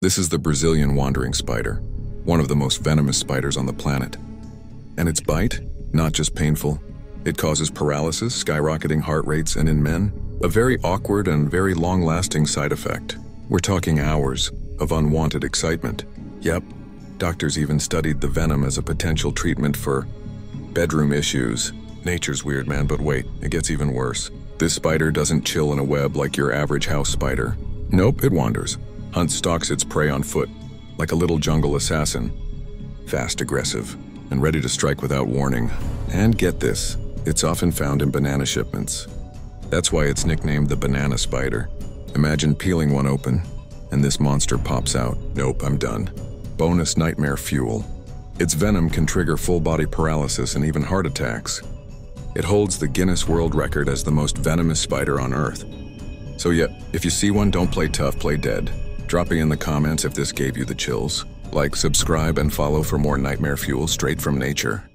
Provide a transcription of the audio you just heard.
This is the Brazilian wandering spider, one of the most venomous spiders on the planet. And its bite, not just painful, it causes paralysis, skyrocketing heart rates, and in men, a very awkward and very long-lasting side effect. We're talking hours of unwanted excitement. Yep, doctors even studied the venom as a potential treatment for bedroom issues. Nature's weird, man, but wait, it gets even worse. This spider doesn't chill in a web like your average house spider. Nope, it wanders. Hunts stalks its prey on foot, like a little jungle assassin. Fast, aggressive, and ready to strike without warning. And get this, it's often found in banana shipments. That's why it's nicknamed the banana spider. Imagine peeling one open, and this monster pops out. Nope, I'm done. Bonus nightmare fuel. Its venom can trigger full-body paralysis and even heart attacks. It holds the Guinness World Record as the most venomous spider on Earth. So yeah, if you see one, don't play tough, play dead. Drop me in the comments if this gave you the chills. Like, subscribe, and follow for more nightmare fuel straight from nature.